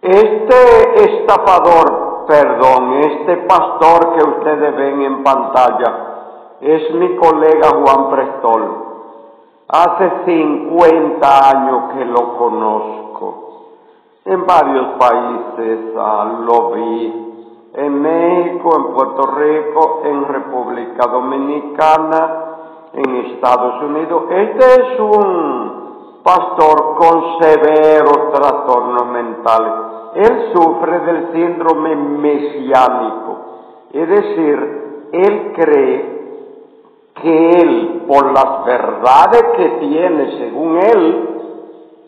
Este estafador, perdón, este pastor que ustedes ven en pantalla, es mi colega Juan Prestol. Hace 50 años que lo conozco. En varios países ah, lo vi. En México, en Puerto Rico, en República Dominicana, en Estados Unidos. Este es un pastor con severos trastornos mentales. Sufre del síndrome mesiánico, es decir, él cree que él, por las verdades que tiene según él,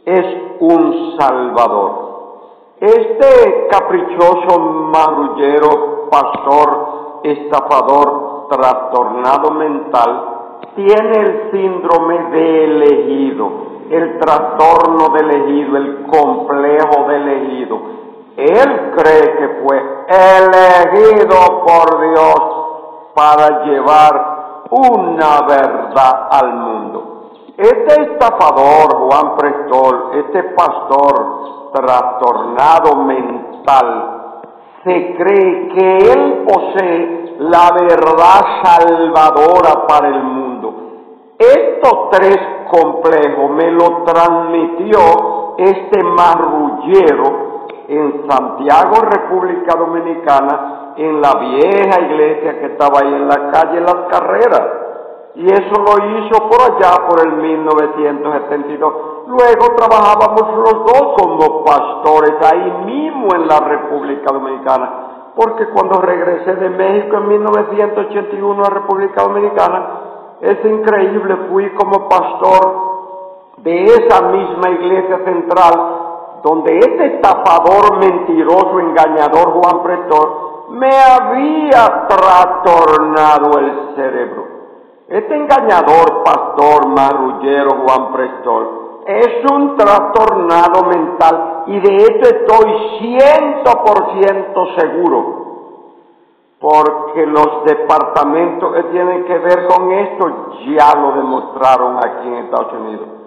es un salvador. Este caprichoso marullero, pastor, estafador, trastornado mental, tiene el síndrome de elegido, el trastorno de elegido, el complejo. Él cree que fue elegido por Dios para llevar una verdad al mundo. Este estafador, Juan Prestol, este pastor trastornado mental, se cree que él posee la verdad salvadora para el mundo. Estos tres complejos me lo transmitió este marrullero en Santiago, República Dominicana, en la vieja iglesia que estaba ahí en la calle Las Carreras. Y eso lo hizo por allá, por el 1972. Luego trabajábamos los dos como pastores ahí mismo en la República Dominicana, porque cuando regresé de México en 1981 a República Dominicana, es increíble, fui como pastor de esa misma iglesia central, donde este estafador, mentiroso, engañador Juan Pretor, me había trastornado el cerebro. Este engañador, pastor, marrullero Juan Prestor, es un trastornado mental y de esto estoy ciento por ciento seguro, porque los departamentos que tienen que ver con esto ya lo demostraron aquí en Estados Unidos.